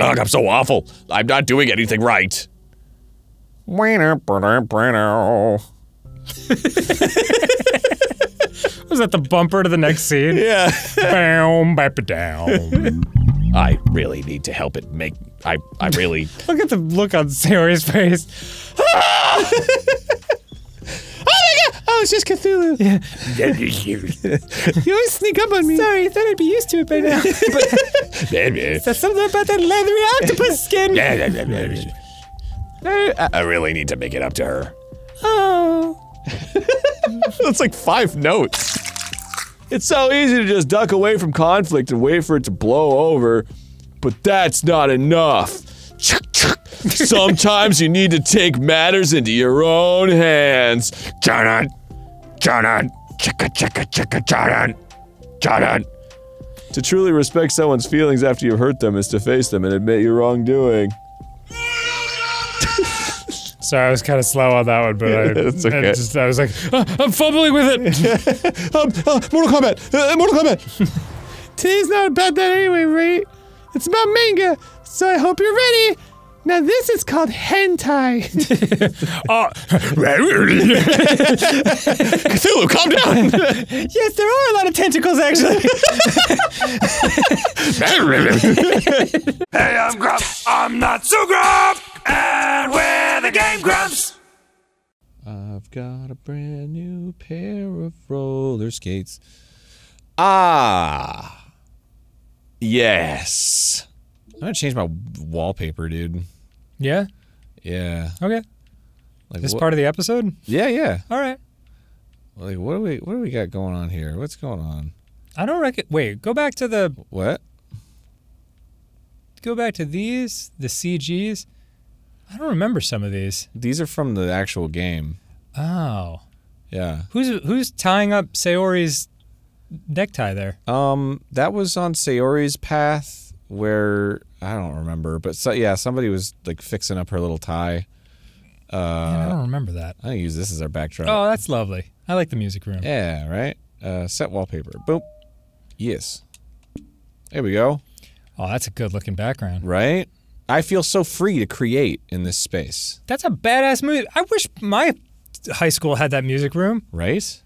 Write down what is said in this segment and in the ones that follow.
Ugh, I'm so awful. I'm not doing anything right. Was that the bumper to the next scene? Yeah. Boom, bap it down. I really need to help it make. I, I really. Look at the look on Sayori's face. Oh it's just Cthulhu. Yeah. You always sneak up on me. Sorry, I thought I'd be used to it by now. there's something about that leathery octopus skin. I, uh, I really need to make it up to her. Oh. That's like five notes. It's so easy to just duck away from conflict and wait for it to blow over, but that's not enough. Sometimes you need to take matters into your own hands. Janan, Janan, chicka chicka chicka Janan, Janan. To truly respect someone's feelings after you've hurt them is to face them and admit your wrongdoing. Sorry, I was kind of slow on that one, but I, It's I okay. just I was like, "Ah, I'm fumbling with it. um, uh, Mortal Kombat! Uh, Mortal Kombat! Today's not about that anyway, right? It's about manga, so I hope you're ready. Now this is called hentai. oh, Cthulhu, calm down! yes, there are a lot of tentacles actually. Hey, I'm Grump. I'm not so Grump. And we're the Game Grumps. I've got a brand new pair of roller skates. Ah. Yes. I'm gonna change my wallpaper, dude. Yeah. Yeah. Okay. Like This part of the episode. Yeah, yeah. All right. Like what do we what do we got going on here? What's going on? I don't reckon. Wait, go back to the. What? Go back to these. The CGs. I don't remember some of these. These are from the actual game. Oh, Yeah. who's who's tying up Sayori's necktie there? Um, that was on Sayori's path where I don't remember, but so, yeah, somebody was like fixing up her little tie. Man, I don't remember that. I use this as our backdrop. Oh, that's lovely. I like the music room. Yeah, right. Uh, set wallpaper. Boom. Yes. There we go. Oh, that's a good looking background. Right. I feel so free to create in this space. That's a badass movie. I wish my high school had that music room. Right.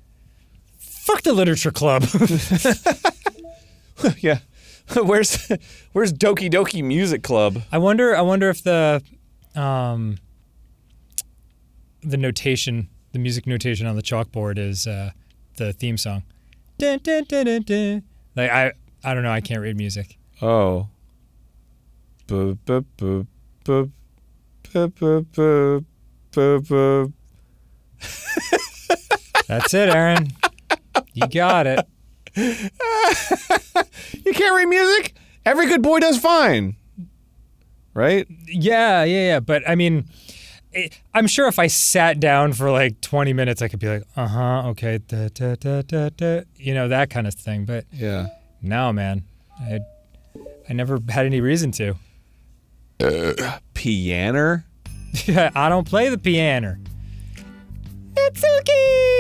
Fuck the literature club. yeah. where's where's Doki Doki Music Club? I wonder. I wonder if the um, the notation, the music notation on the chalkboard is uh, the theme song. Dun, dun, dun, like I, I don't know. I can't read music. Oh. That's it, Arin. You got it. You can't read music? Every good boy does fine. Right? Yeah, yeah, yeah. But I mean, it, I'm sure if I sat down for like 20 minutes, I could be like, uh huh, okay, da, da, da, da, da, you know, that kind of thing. But Yeah. no, man, I, I never had any reason to. Uh, Pianer? I don't play the piano. Itsuki!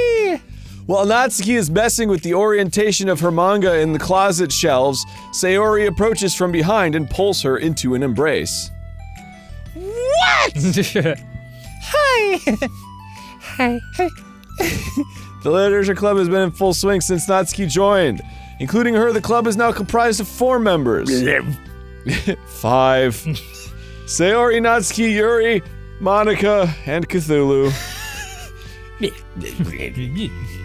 While Natsuki is messing with the orientation of her manga in the closet shelves, Sayori approaches from behind and pulls her into an embrace. What? Hi! Hi. Hi. The Literature Club has been in full swing since Natsuki joined. Including her, the club is now comprised of four members. Five. Sayori, Natsuki, Yuri, Monika, and Cthulhu.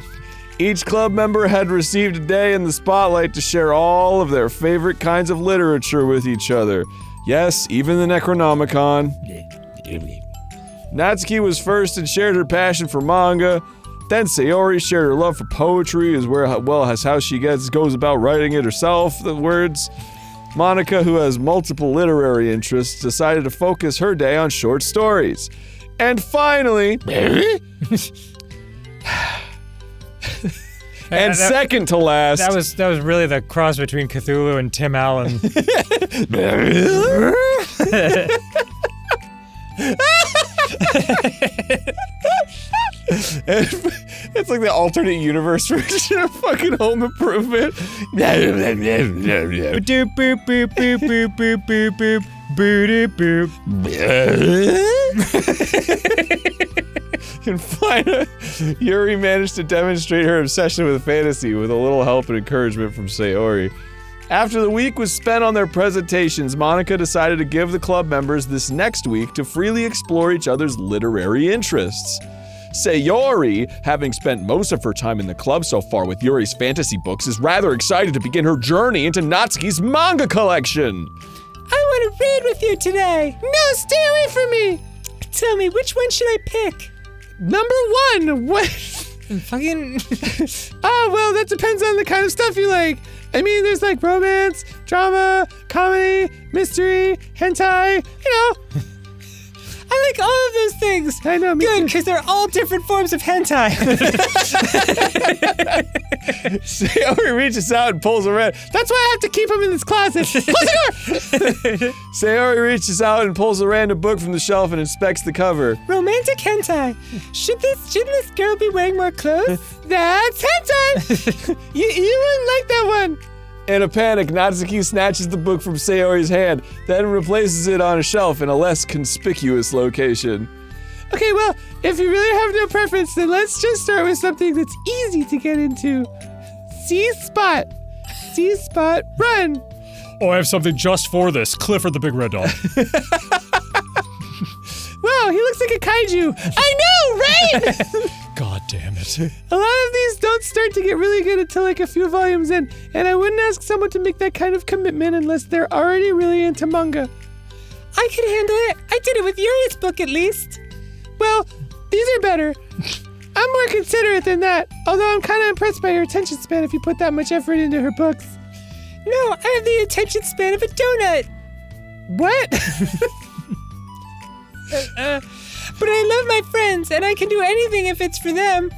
Each club member had received a day in the spotlight to share all of their favorite kinds of literature with each other. Yes, even the Necronomicon. Natsuki was first and shared her passion for manga. Then Sayori shared her love for poetry as well as how she gets goes about writing it herself, the words. Monika, who has multiple literary interests, decided to focus her day on short stories. And finally, and that- second to last, That was that was really the cross between Cthulhu and Tim Allen. It's like the alternate universe version of fucking Home Improvement. Doop boop boop boop boop boop boop boop boop boop. And finally, Yuri managed to demonstrate her obsession with fantasy with a little help and encouragement from Sayori. After the week was spent on their presentations, Monika decided to give the club members this next week to freely explore each other's literary interests. Sayori, having spent most of her time in the club so far with Yuri's fantasy books, is rather excited to begin her journey into Natsuki's manga collection. I want to read with you today. No, stay away from me! Tell me, which one should I pick? Number one, what? Fucking. Ah, well, that depends on the kind of stuff you like. I mean, there's like romance, drama, comedy, mystery, hentai, you know. I like all of those things. I know, me Good, because they're all different forms of hentai. Sayori reaches out and pulls a red. That's why I have to keep him in this closet. Close the door! Sayori reaches out and pulls a random book from the shelf and inspects the cover. Romantic hentai. Should this shouldn't this girl be wearing more clothes? That's hentai! you, you wouldn't like that one! In a panic, Natsuki snatches the book from Sayori's hand, then replaces it on a shelf in a less conspicuous location. Okay, well, if you really have no preference, then let's just start with something that's easy to get into. C spot. C spot, run. Oh, I have something just for this. Clifford the Big Red Dog. Wow, he looks like a kaiju. I know, right? God damn it. a lot of these don't start to get really good until like a few volumes in, and I wouldn't ask someone to make that kind of commitment unless they're already really into manga. I can handle it. I did it with Yuri's book at least. Well, these are better. I'm more considerate than that, although I'm kind of impressed by her attention span if you put that much effort into her books. No, I have the attention span of a donut. What? Uh, but I love my friends, and I can do anything if it's for them.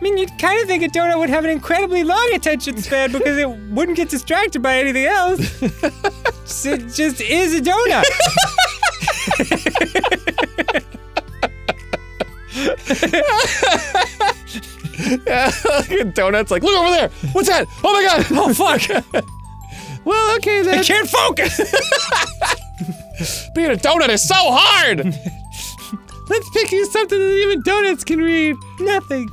I mean, you'd kind of think a donut would have an incredibly long attention span because it wouldn't get distracted by anything else. So it just is a donut. Donuts like, look over there. What's that? Oh my god. Oh fuck. well, okay then. I can't focus. Being a donut is so hard. Let's pick you something that even donuts can read. Nothing.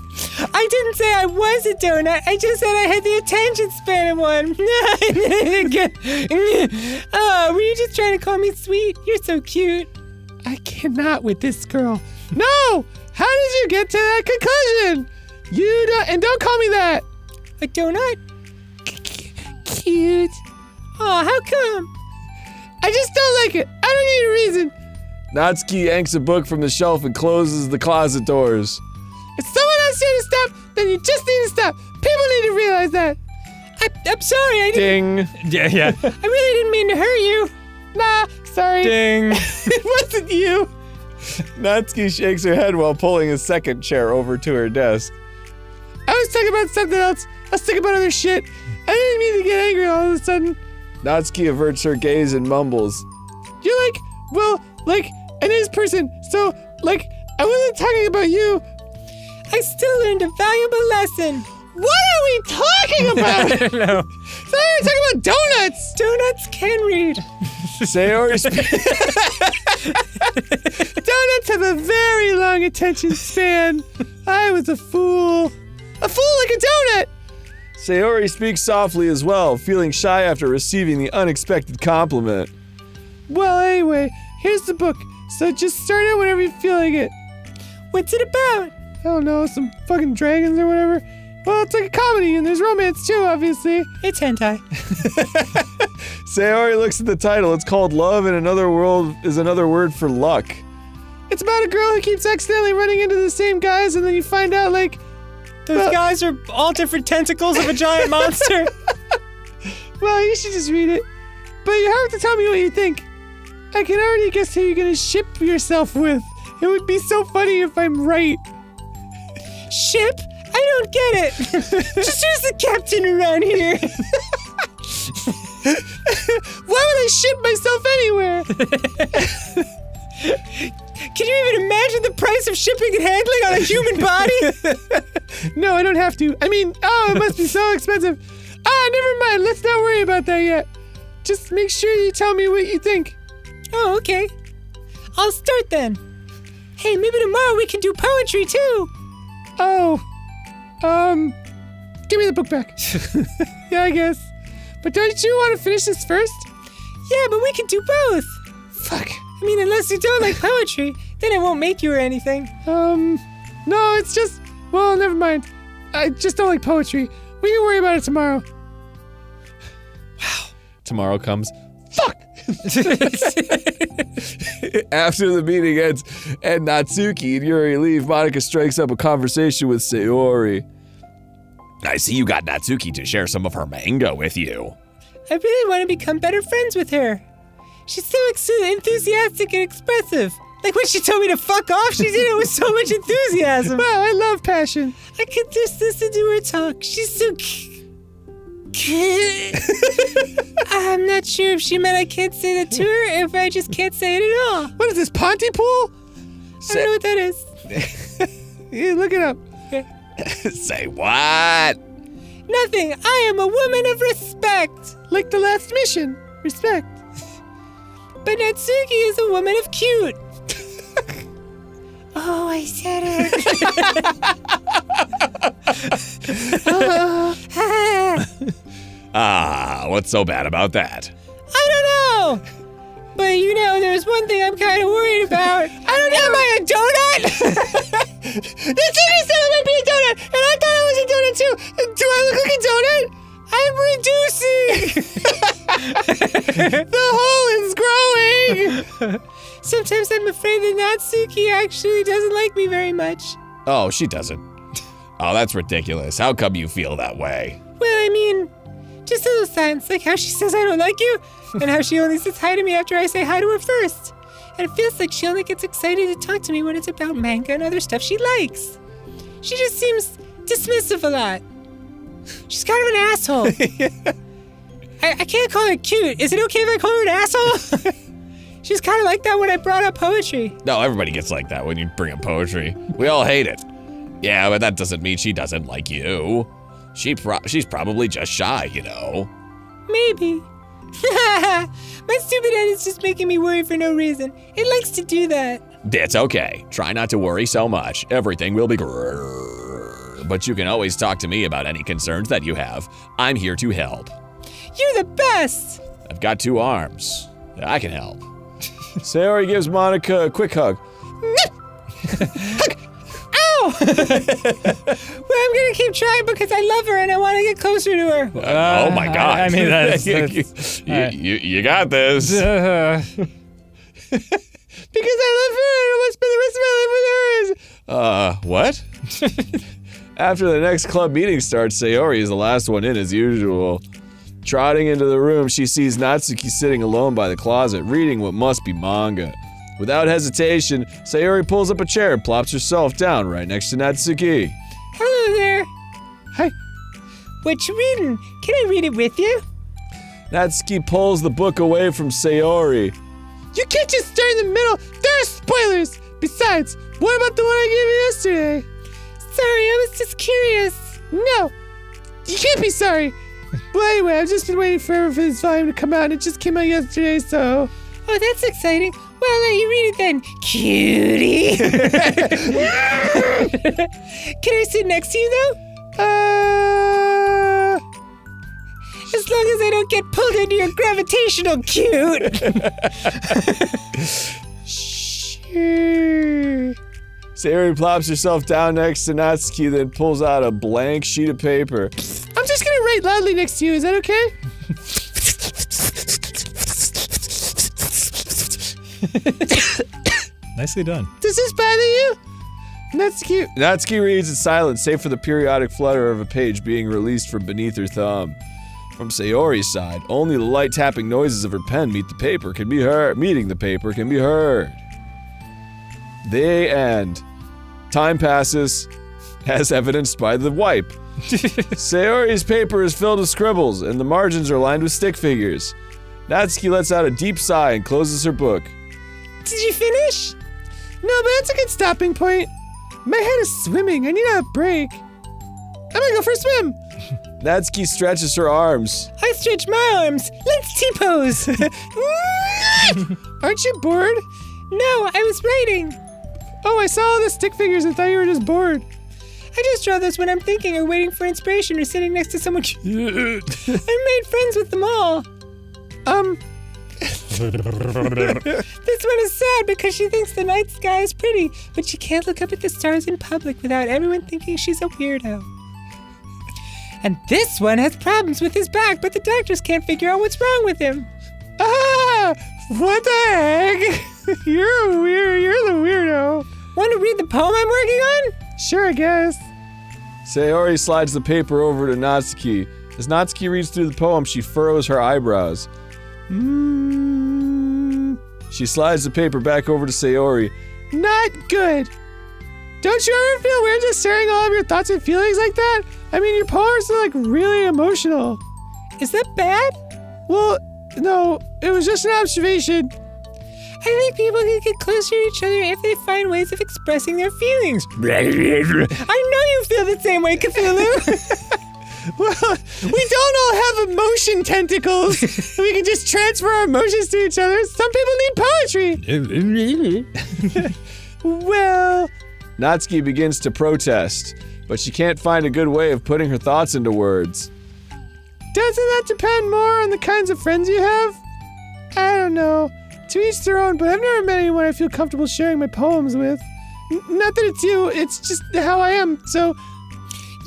I didn't say I was a donut. I just said I had the attention span of one. oh, were you just trying to call me sweet? You're so cute. I cannot with this girl. No! How did you get to that conclusion? You don't, and don't call me that. A donut? Cute. Oh, how come? I just don't like it. I don't need a reason. Natsuki yanks a book from the shelf and closes the closet doors. If someone asks you to stop, then you just need to stop. People need to realize that. I, I'm sorry. I didn't. Ding. Yeah, yeah. I really didn't mean to hurt you. Nah, sorry. Ding. it wasn't you. Natsuki shakes her head while pulling a second chair over to her desk. I was talking about something else. I was thinking about other shit. I didn't mean to get angry all of a sudden. Natsuki averts her gaze and mumbles. You're like, well, like, a nice person, so, like, I wasn't talking about you. I still learned a valuable lesson. What are we talking about? I don't know. so we're talking about donuts. Donuts can read. Sayori Donuts have a very long attention span. I was a fool. A fool like a donut! Sayori speaks softly as well, feeling shy after receiving the unexpected compliment. Well, anyway, here's the book, so just start it whenever you feel like it. What's it about? I don't know, some fucking dragons or whatever. Well, it's like a comedy, and there's romance too, obviously. It's hentai. Sayori looks at the title. It's called Love in Another World is another word for luck. It's about a girl who keeps accidentally running into the same guys, and then you find out, like, Those Well- guys are all different tentacles of a giant monster. well, you should just read it. But you have to tell me what you think. I can already guess who you're gonna ship yourself with. It would be so funny if I'm right. Ship? I don't get it. Just who's the captain around here? Why would I ship myself anywhere? Can you even imagine the price of shipping and handling on a human body? No, I don't have to. I mean, oh, it must be so expensive. Ah, never mind. Let's not worry about that yet. Just make sure you tell me what you think. Oh, okay. I'll start then. Hey, maybe tomorrow we can do poetry too. Oh, um, give me the book back. yeah, I guess. But don't you want to finish this first? Yeah, but we can do both. Fuck. I mean, unless you don't like poetry, then it won't make you or anything. Um, no, it's just. Well, never mind. I just don't like poetry. We can worry about it tomorrow. Wow. Tomorrow comes. Fuck! After the meeting ends and Natsuki and Yuri leave, Monika strikes up a conversation with Sayori. I see you got Natsuki to share some of her manga with you. I really want to become better friends with her. She's so ex- enthusiastic and expressive. Like when she told me to fuck off, she did it with so much enthusiasm. Wow, I love passion. I could just listen to her talk. She's so. c- I'm not sure if she meant I can't say that to her, or if I just can't say it at all. What is this, Pontypool? I don't know what that is. Yeah, look it up. Say what? Nothing. I am a woman of respect. Like the last mission. Respect. But Natsuki is a woman of cute. oh, I said it. Oh. Ah, what's so bad about that? I don't know. But you know, there's one thing I'm kind of worried about. I don't know. Am I a donut? the TV said I might be a donut, and I thought I was a donut too. Do I look like a donut? I'm reducing. the hole is growing. Sometimes I'm afraid that Natsuki actually doesn't like me very much. Oh, she doesn't. Oh, that's ridiculous. How come you feel that way? Well, I mean, just a little signs, like how she says I don't like you, and how she only says hi to me after I say hi to her first. And it feels like she only gets excited to talk to me when it's about manga and other stuff she likes. She just seems dismissive a lot. She's kind of an asshole. I, I can't call her cute. Is it okay if I call her an asshole? She's kind of like that when I brought up poetry. No, everybody gets like that when you bring up poetry. We all hate it. Yeah, but that doesn't mean she doesn't like you. She pro- she's probably just shy, you know. Maybe. My stupid head is just making me worry for no reason. It likes to do that. It's okay. Try not to worry so much. Everything will be grrr. But you can always talk to me about any concerns that you have. I'm here to help. You're the best. I've got two arms. I can help. Sayori gives Monika a quick hug. Ow! well, I'm gonna keep trying because I love her and I want to get closer to her. oh my god. I- I mean, that's- you, that's- you, uh, you, you got this. Uh, Because I love her and I want to spend the rest of my life with her. Uh, what? After the next club meeting starts, Sayori is the last one in as usual. Trotting into the room, she sees Natsuki sitting alone by the closet, reading what must be manga. Without hesitation, Sayori pulls up a chair and plops herself down right next to Natsuki. hello there. Hi. What you reading? Can I read it with you? Natsuki pulls the book away from Sayori. You can't just start in the middle. There are spoilers. Besides, what about the one I gave you yesterday? Sorry, I was just curious. No, you can't be sorry. well, anyway, I've just been waiting forever for this volume to come out, and it just came out yesterday, so. Oh, that's exciting. Well, let you read it then, cutie. Can I sit next to you though? Uh. As long as I don't get pulled into your gravitational cute. Sure. Sayori plops herself down next to Natsuki, then pulls out a blank sheet of paper. I'm just gonna write loudly next to you. Is that okay? Nicely done. Does this bother you? That's cute. Natsuki reads in silence, save for the periodic flutter of a page being released from beneath her thumb. From Sayori's side, only the light tapping noises of her pen meet the paper can be heard. Meeting the paper can be heard. They end. Time passes, as evidenced by the wipe. Sayori's paper is filled with scribbles, and the margins are lined with stick figures. Natsuki lets out a deep sigh and closes her book. Did you finish? No, but that's a good stopping point. My head is swimming. I need a break. I'm gonna go for a swim. Natsuki stretches her arms. I stretch my arms. Let's T-pose. Aren't you bored? No, I was writing. Oh, I saw all the stick figures and thought you were just bored. I just draw those when I'm thinking or waiting for inspiration or sitting next to someone. I made friends with them all. Um. This one is sad because she thinks the night sky is pretty, but she can't look up at the stars in public without everyone thinking she's a weirdo. And this one has problems with his back, but the doctors can't figure out what's wrong with him. Ah! What the heck? you're a weird. You're the weirdo. Want to read the poem I'm working on? Sure, I guess. Sayori slides the paper over to Natsuki. As Natsuki reads through the poem, she furrows her eyebrows. Mm, She slides the paper back over to Sayori. not good. Don't you ever feel weird just sharing all of your thoughts and feelings like that? I mean, your poems are like really emotional. Is that bad? Well, no, it was just an observation. I think people can get closer to each other if they find ways of expressing their feelings. I know you feel the same way, Cthulhu. well, we don't all have emotion tentacles. we can just transfer our emotions to each other. Some people need poetry. well, Natsuki begins to protest, but she can't find a good way of putting her thoughts into words. doesn't that depend more on the kinds of friends you have? I don't know. To each their own, but I've never met anyone I feel comfortable sharing my poems with. N- not that it's you, it's just how I am, so.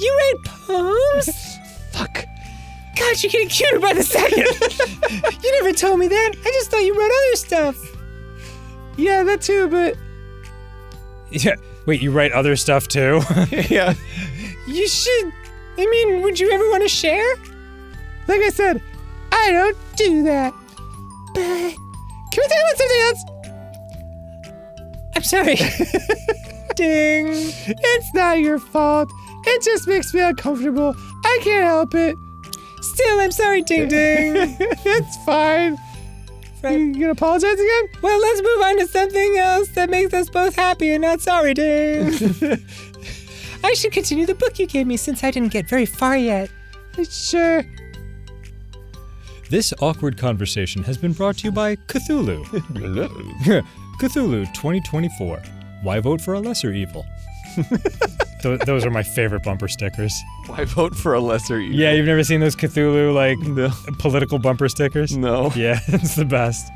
You write poems? Fuck. God, you're getting cuter by the second. you never told me that. I just thought you wrote other stuff. Yeah, that too, but Yeah. Wait, you write other stuff too? yeah. you should. I mean, would you ever want to share? Like I said, I don't do that. But can we talk about something else? I'm sorry. Ding. It's not your fault. It just makes me uncomfortable. I can't help it. Still, I'm sorry, Ding Ding. it's fine. You gonna apologize again? Well, let's move on to something else that makes us both happy and not sorry, Ding. I should continue the book you gave me since I didn't get very far yet. Sure. This awkward conversation has been brought to you by Cthulhu. Cthulhu 2024. Why vote for a lesser evil? Those are my favorite bumper stickers. Why vote for a lesser evil? Yeah, you've never seen those Cthulhu like No. political bumper stickers? No. Yeah, it's the best.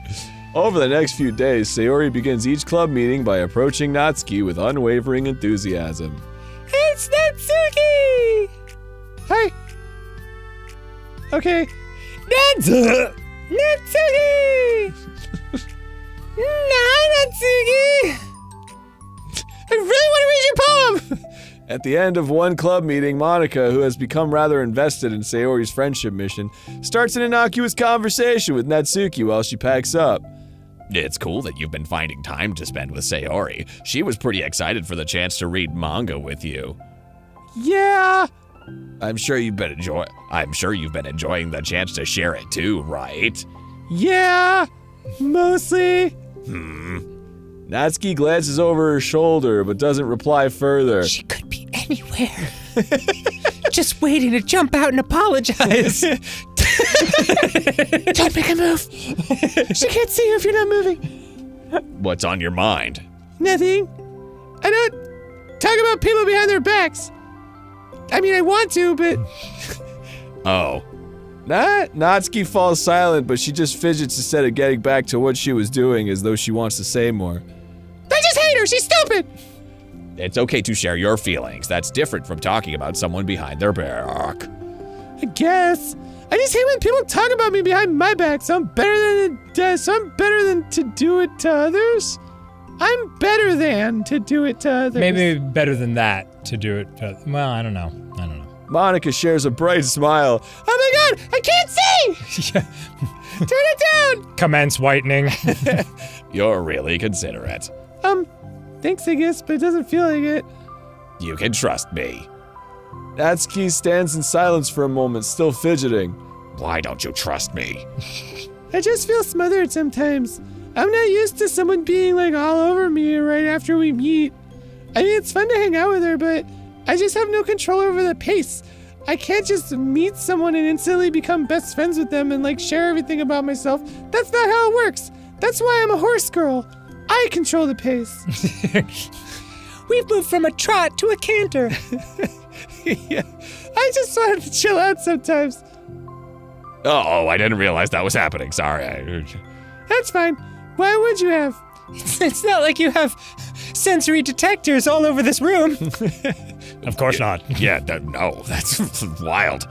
Over the next few days, Sayori begins each club meeting by approaching Natsuki with unwavering enthusiasm. It's Natsuki! Hi. Okay. Natsu- Natsuki! Nah, Natsuki! I really want to read your poem! At the end of one club meeting, Monika, who has become rather invested in Sayori's friendship mission, starts an innocuous conversation with Natsuki while she packs up. It's cool that you've been finding time to spend with Sayori. She was pretty excited for the chance to read manga with you. Yeah. I'm sure you've been enjoy I'm sure you've been enjoying the chance to share it too, right? Yeah. Mostly. Hmm. Natsuki glances over her shoulder but doesn't reply further. She could be anywhere. Just waiting to jump out and apologize. Don't make a move. She can't see you if you're not moving. What's on your mind? Nothing. I don't talk about people behind their backs. I mean, I want to, but Oh, Nat- Natsuki falls silent, but she just fidgets instead of getting back to what she was doing as though she wants to say more. I just hate her. She's stupid. it's okay to share your feelings. That's different from talking about someone behind their back. I guess. I just hate when people talk about me behind my back. So I'm better than uh, so I'm better than to do it to others. I'm better than to do it to others. Maybe better than that to do it. But, well, I don't know. I don't know. Monika shares a bright smile. Oh my god! I can't see. Yeah. Turn it down. Commence whitening. You're really considerate. Thanks, I guess, but it doesn't feel like it. You can trust me. Natsuki stands in silence for a moment, still fidgeting. Why don't you trust me? I just feel smothered sometimes. I'm not used to someone being like all over me right after we meet. I mean, it's fun to hang out with her, but I just have no control over the pace. I can't just meet someone and instantly become best friends with them and like share everything about myself. That's not how it works. That's why I'm a horse girl. I control the pace. We've moved from a trot to a canter. yeah. I just wanted to chill out sometimes. Oh, I didn't realize that was happening. Sorry. I, That's fine. Why would you have? it's not like you have sensory detectors all over this room. of course not. yeah, no, that's wild.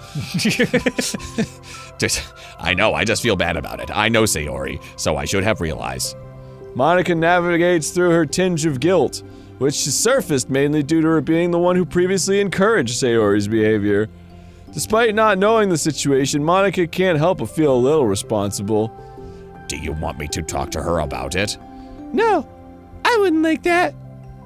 just, I know, I just feel bad about it. I know Sayori, so I should have realized. Monika navigates through her tinge of guilt, which surfaced mainly due to her being the one who previously encouraged Sayori's behavior. Despite not knowing the situation, Monika can't help but feel a little responsible. Do you want me to talk to her about it? No, I wouldn't like that.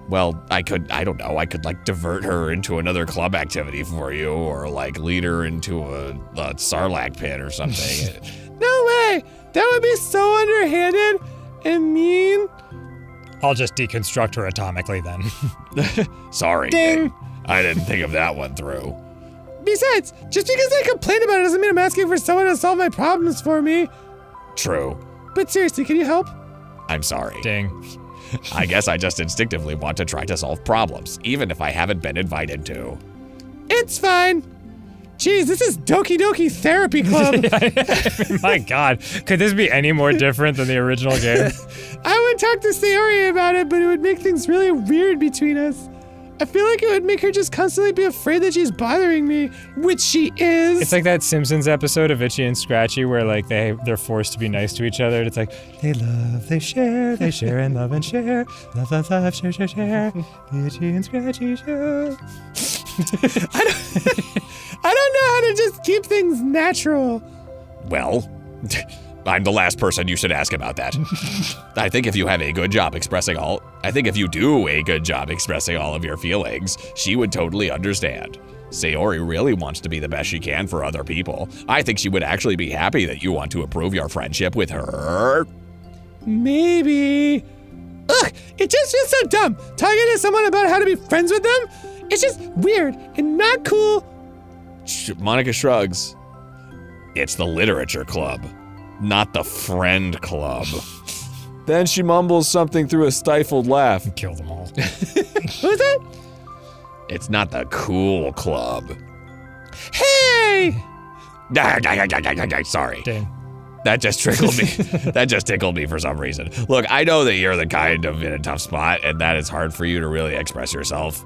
Well, I could, I don't know, I could like divert her into another club activity for you, or like lead her into a, a sarlacc pit or something. No way! That would be so underhanded and mean. I'll just deconstruct her atomically then. Sorry. Ding. Nick. I didn't think of that one through. Besides, just because I complain about it doesn't mean I'm asking for someone to solve my problems for me. True. But seriously, can you help? I'm sorry. Ding. I guess I just instinctively want to try to solve problems, even if I haven't been invited to. It's fine. Jeez, this is Doki Doki Therapy Club. My God, could this be any more different than the original game? I would talk to Sayori about it, but it would make things really weird between us. I feel like it would make her just constantly be afraid that she's bothering me, which she is. It's like that Simpsons episode of Itchy and Scratchy where like they they're forced to be nice to each other. And it's like they love, they share, they share and love and share, love, love, love, share, share, share. Itchy and Scratchy share. I don't know how to just keep things natural. Well, I'm the last person you should ask about that. I think if you have a good job expressing all, I think if you do a good job expressing all of your feelings, she would totally understand. Sayori really wants to be the best she can for other people. I think she would actually be happy that you want to improve your friendship with her. Maybe. Ugh, it just feels so dumb talking to someone about how to be friends with them. It's just weird and not cool. Sh- Monika shrugs. It's the literature club, not the friend club. Then she mumbles something through a stifled laugh. Kill them all. Who's that? It's not the cool club. Hey! Sorry. Ding. That just trickled me. that just tickled me for some reason. Look, I know that you're the kind of in a tough spot, and that it's hard for you to really express yourself.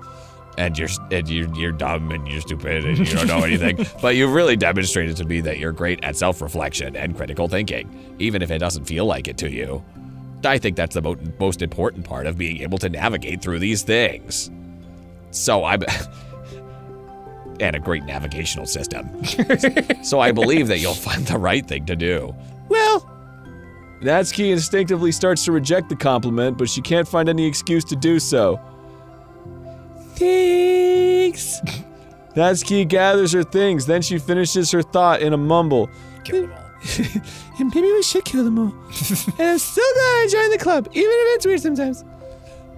And you're and you you're dumb and you're stupid and you don't know anything. but you've really demonstrated to me that you're great at self-reflection and critical thinking, even if it doesn't feel like it to you. I think that's the mo- most important part of being able to navigate through these things. So I'm. and a great navigational system. so I believe that you'll find the right thing to do. Well, Natsuki instinctively starts to reject the compliment, but she can't find any excuse to do so. Thanks. Natsuki gathers her things, then she finishes her thought in a mumble. Kill them all. and maybe we should kill them all. and I'm so glad I joined the club, even if it's weird sometimes.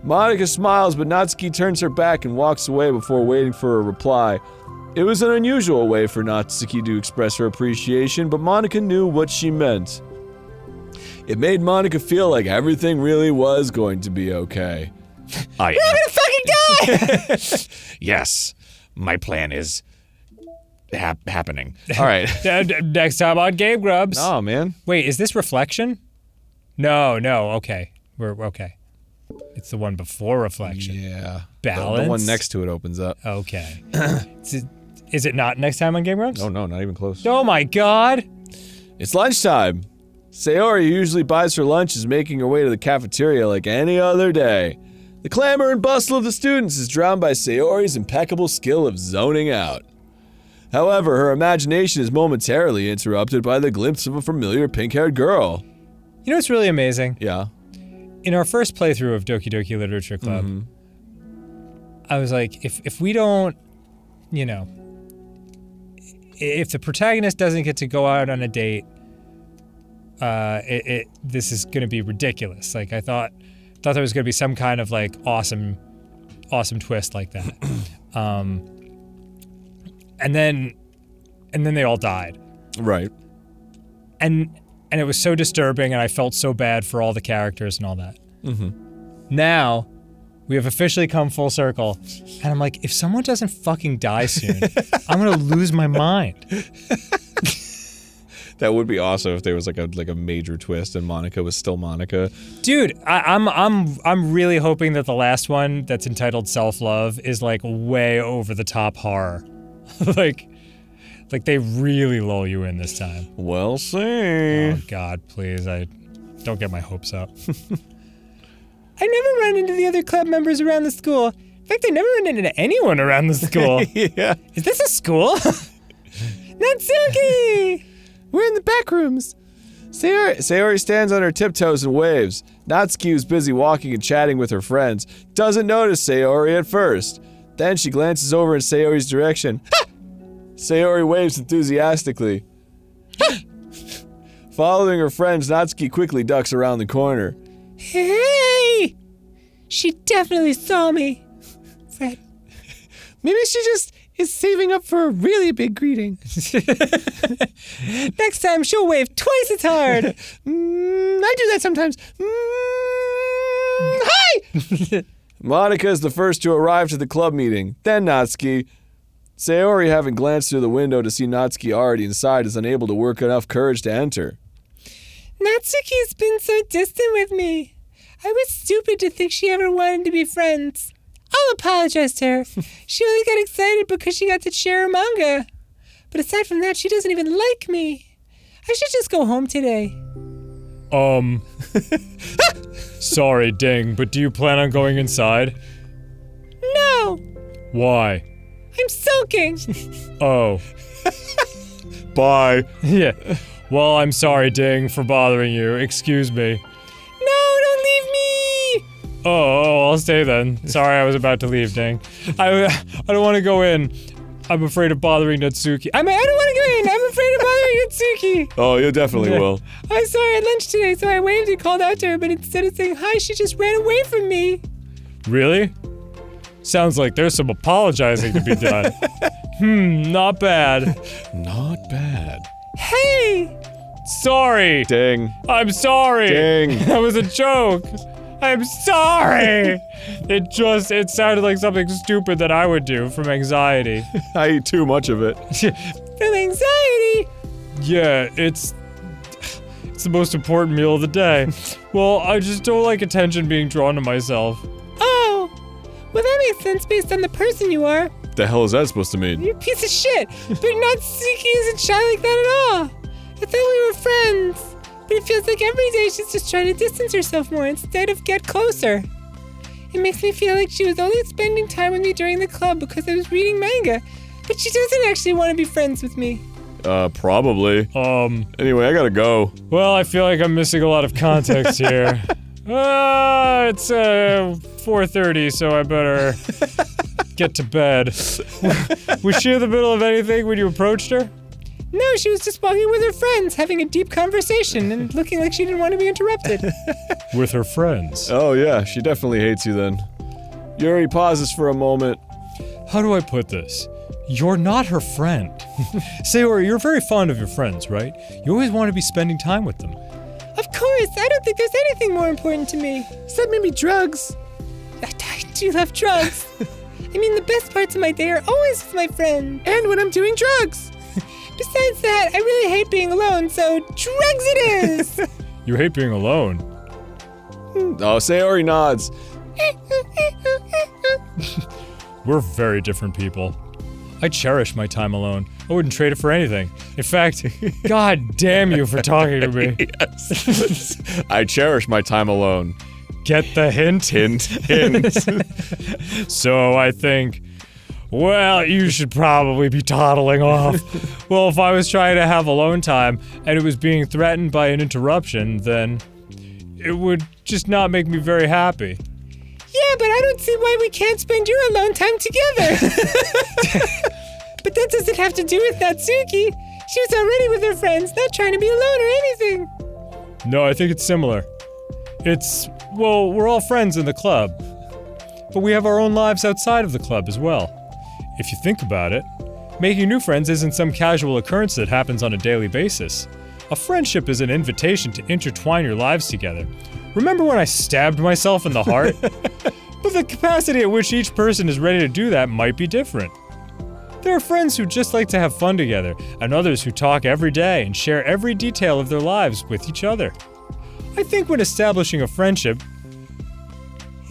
Monika smiles, but Natsuki turns her back and walks away before waiting for a reply. It was an unusual way for Natsuki to express her appreciation, but Monika knew what she meant. It made Monika feel like everything really was going to be okay. I am. Gonna fucking die! Yes, my plan is hap- happening. All right. Next time on Game Grubs. Oh man. Wait, is this reflection? No, no. Okay, we're we're okay. It's the one before reflection. Yeah. Balance. The, the one next to it opens up. Okay. is, it, is it not next time on Game Grumps? Oh no, not even close. Oh my God! It's lunchtime. Sayori, who usually buys her lunch, is making her way to the cafeteria like any other day. The clamor and bustle of the students is drowned by Sayori's impeccable skill of zoning out. However, her imagination is momentarily interrupted by the glimpse of a familiar pink haired girl. You know what's really amazing? Yeah. In our first playthrough of Doki Doki Literature Club, Mm-hmm. I was like, if if we don't, you know, if the protagonist doesn't get to go out on a date uh, it, it this is gonna be ridiculous. Like I thought, thought there was gonna be some kind of like awesome, awesome twist like that. um, and then, and then they all died, Right. and and it was so disturbing, and I felt so bad for all the characters and all that. Mm-hmm. Now. We have officially come full circle, and I'm like, if someone doesn't fucking die soon, I'm gonna lose my mind. That would be awesome if there was like a like a major twist and Monika was still Monika. Dude, I, I'm I'm I'm really hoping that the last one that's entitled Self Love is like way over the top horror. like like they really lull you in this time. We'll see. Oh god, please. I don't get my hopes up. I never run into the other club members around the school. In fact, I never run into anyone around the school. yeah. Is this a school? Natsuki! We're in the back rooms. Sayori, Sayori stands on her tiptoes and waves. Natsuki, who's busy walking and chatting with her friends, doesn't notice Sayori at first. Then she glances over in Sayori's direction. Ha! Sayori waves enthusiastically. Ha! Following her friends, Natsuki quickly ducks around the corner. Hey! She definitely saw me. Maybe she just is saving up for a really big greeting. Next time she'll wave twice as hard. mm, I do that sometimes. Mm, hi! Monika is the first to arrive to the club meeting, then Natsuki. Sayori, having glanced through the window to see Natsuki already inside, is unable to work enough courage to enter. Natsuki's been so distant with me. I was stupid to think she ever wanted to be friends. I'll apologize to her. she only got excited because she got to share her manga. But aside from that, she doesn't even like me. I should just go home today. Um Sorry, Ding, but do you plan on going inside? No, Why? I'm sulking. Oh. Bye. Yeah. Well, I'm sorry, Ding, for bothering you. Excuse me. Oh, oh, I'll stay then. Sorry, I was about to leave, Ding. I, I don't want to go in. I'm afraid of bothering Natsuki. I'm, I don't want to go in. I'm afraid of bothering Natsuki. Oh, you definitely will. I saw her at lunch today, so I waved and called out to her, but instead of saying hi, she just ran away from me. Really? Sounds like there's some apologizing to be done. hmm, not bad. Not bad. Hey! Sorry. Ding. I'm sorry. Ding. That was a joke. I'm sorry. It just it sounded like something stupid that I would do from anxiety. I eat too much of it. From anxiety! yeah, it's it's the most important meal of the day. Well, I just don't like attention being drawn to myself. Oh! Well, that makes sense based on the person you are. The hell is that supposed to mean? You piece of shit! But Natsuki isn't shy like that at all! I thought we were friends! But it feels like every day she's just trying to distance herself more instead of get closer. It makes me feel like she was only spending time with me during the club because I was reading manga. But she doesn't actually want to be friends with me. Uh, probably. Um, Anyway, I gotta go. well, I feel like I'm missing a lot of context here. Uh, it's uh 4:30, so I better get to bed. Was she in the middle of anything when you approached her? No, she was just walking with her friends, having a deep conversation and looking like she didn't want to be interrupted. With her friends. Oh, yeah, she definitely hates you then. Yuri pauses for a moment. How do I put this? You're not her friend. Sayori, you're very fond of your friends, right? You always want to be spending time with them. Of course, I don't think there's anything more important to me. Except maybe drugs. I, I do love drugs. I mean, the best parts of my day are always with my friends. And when I'm doing drugs. Besides that, I really hate being alone, so drugs it is. You hate being alone. Hmm. Oh, Sayori nods. We're very different people. I cherish my time alone. I wouldn't trade it for anything. In fact, god damn you for talking to me. I cherish my time alone. Get the hint? Hint, hint. So I think, well, you should probably be toddling off. well, if I was trying to have alone time and it was being threatened by an interruption, then it would just not make me very happy. yeah, but I don't see why we can't spend your alone time together. but that doesn't have to do with Natsuki. She was already with her friends, not trying to be alone or anything. No, I think it's similar. It's, well, we're all friends in the club, but we have our own lives outside of the club as well. If you think about it, making new friends isn't some casual occurrence that happens on a daily basis. A friendship is an invitation to intertwine your lives together. Remember when I stabbed myself in the heart? but the capacity at which each person is ready to do that might be different. There are friends who just like to have fun together, and others who talk every day and share every detail of their lives with each other. I think when establishing a friendship,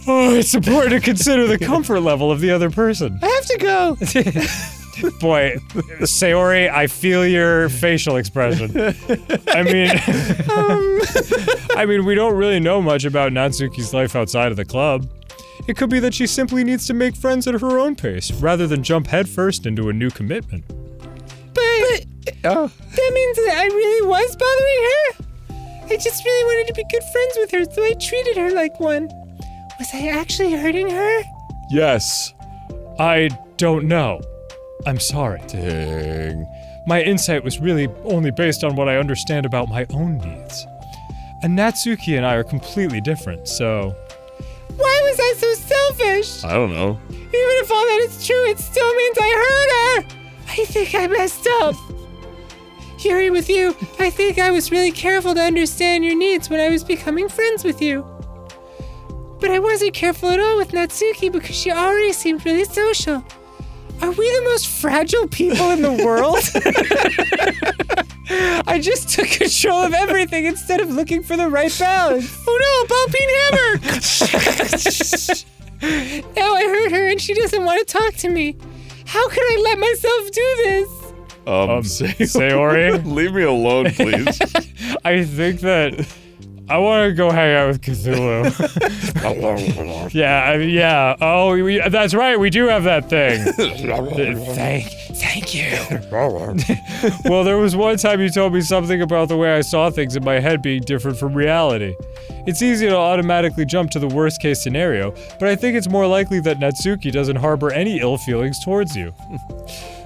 oh, it's important to consider the comfort level of the other person. I have to go. Boy, Sayori, I feel your facial expression. I mean, I mean, we don't really know much about Natsuki's life outside of the club. It could be that she simply needs to make friends at her own pace, rather than jump headfirst into a new commitment. But, Oh. that means that I really was bothering her? I just really wanted to be good friends with her, so I treated her like one. Was I actually hurting her? Yes. I don't know. I'm sorry. Dang. My insight was really only based on what I understand about my own needs. And Natsuki and I are completely different, so. Why was I so selfish? I don't know. Even if all that is true, it still means I hurt her. I think I messed up. Yuri, with you, I think I was really careful to understand your needs when I was becoming friends with you. But I wasn't careful at all with Natsuki because she already seemed really social. Are we the most fragile people in the world? I just took control of everything instead of looking for the right balance. Oh no, ball peen hammer! now I hurt her and she doesn't want to talk to me. How could I let myself do this? Um, Um, Say- Sayori? Leave me alone, please. I think that I want to go hang out with Cthulhu. yeah, I mean, yeah. Oh, we, that's right. We do have that thing. thank, thank you. well, there was one time you told me something about the way I saw things in my head being different from reality. It's easy to automatically jump to the worst case scenario, but I think it's more likely that Natsuki doesn't harbor any ill feelings towards you.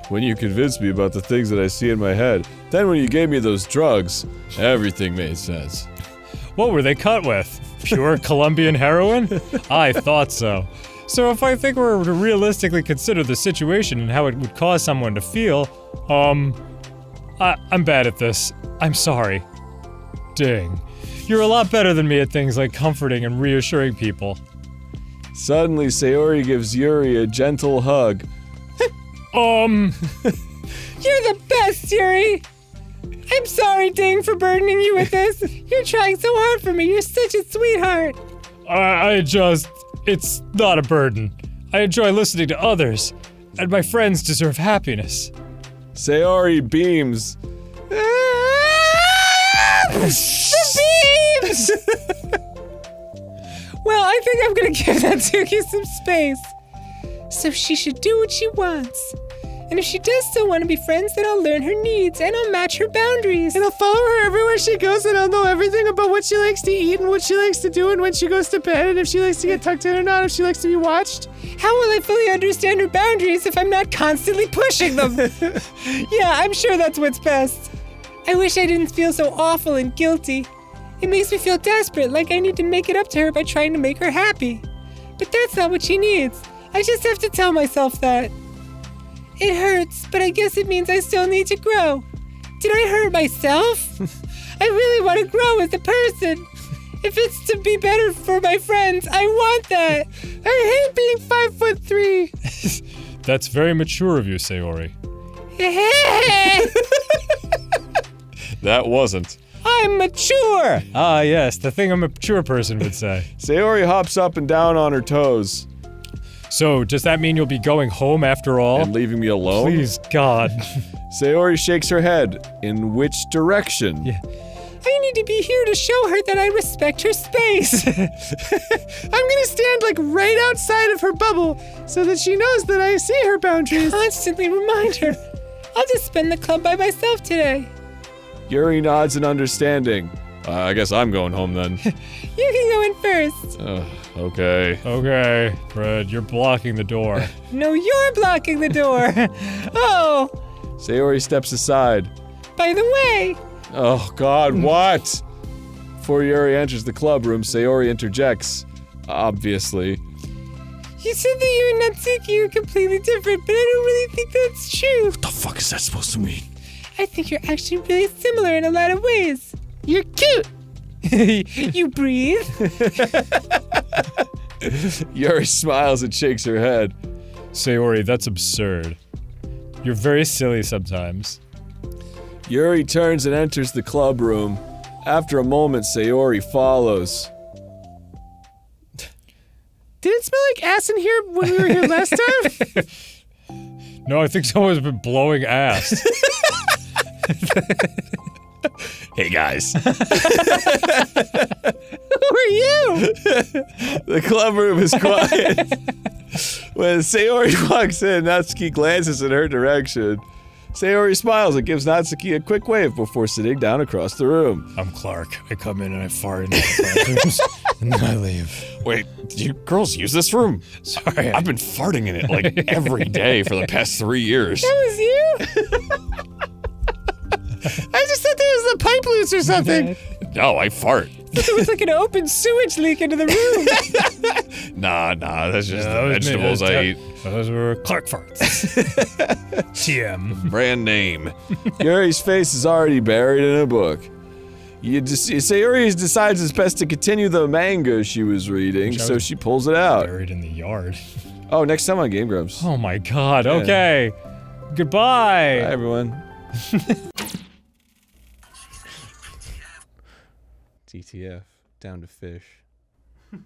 when you convinced me about the things that I see in my head, then when you gave me those drugs, everything made sense. What were they cut with? Pure Colombian heroin? I thought so. So if I think we're to realistically consider the situation and how it would cause someone to feel, um, I, I'm bad at this. I'm sorry. Ding. You're a lot better than me at things like comforting and reassuring people. Suddenly, Sayori gives Yuri a gentle hug. Um, You're the best, Yuri! I'm sorry, Ding, for burdening you with this. You're trying so hard for me. You're such a sweetheart. I, I just. It's not a burden. I enjoy listening to others, and my friends deserve happiness. Sayori beams. the beams! well, I think I'm gonna give that Natsuki some space. So she should do what she wants. And if she does still want to be friends, then I'll learn her needs and I'll match her boundaries. And I'll follow her everywhere she goes and I'll know everything about what she likes to eat and what she likes to do and when she goes to bed and if she likes to get tucked in or not, if she likes to be watched. How will I fully understand her boundaries if I'm not constantly pushing them? yeah, I'm sure that's what's best. I wish I didn't feel so awful and guilty. It makes me feel desperate, like I need to make it up to her by trying to make her happy. But that's not what she needs. I just have to tell myself that. It hurts, but I guess it means I still need to grow. Did I hurt myself? I really want to grow as a person. If it's to be better for my friends, I want that. I hate being five foot three. That's very mature of you, Sayori. That wasn't. I'm mature. Ah, yes, the thing a mature person would say. Sayori hops up and down on her toes So, does that mean you'll be going home after all? and leaving me alone. Please, God. Sayori shakes her head. In which direction? Yeah. I need to be here to show her that I respect her space. I'm gonna stand like right outside of her bubble so that she knows that I see her boundaries. Constantly remind her. I'll just spend the club by myself today. Yuri nods in understanding. Uh, I guess I'm going home then. You can go in first. uh, okay. Okay, Fred, you're blocking the door. No, you're blocking the door. oh, Sayori steps aside. by the way, Oh God, what? Before Yuri enters the club room, Sayori interjects. Obviously. You said that you and Natsuki are completely different, but I don't really think that's true. What the fuck is that supposed to mean? I think you're actually really similar in a lot of ways. You're cute. you breathe. Yuri smiles and shakes her head. Sayori, that's absurd. You're very silly sometimes. Yuri turns and enters the club room. After a moment, Sayori follows. Did it smell like ass in here when we were here last time? No, I think someone's been blowing ass. Hey guys. Who are you? The club room is quiet. when Sayori walks in, Natsuki glances in her direction. Sayori smiles and gives Natsuki a quick wave before sitting down across the room. I'm Clark. I come in and I fart in the bathrooms, and then I leave. Wait, do you girls use this room? Sorry. I've been farting in it like every day for the past three years. That was you? I just thought there was a pipe loose or something. No, I fart. It was like an open sewage leak into the room. Nah, nah, that's just That the was me. vegetables I eat. Those uh, were Clark farts. TM. Brand name. Yuri's face is already buried in a book. You just, Sayori decides it's best to continue the manga she was reading, Which so she pulls it out. Buried in the yard. Oh, next time on Game Grumps. Oh my god. Okay. Goodbye. Bye, everyone. TTF, down to fish.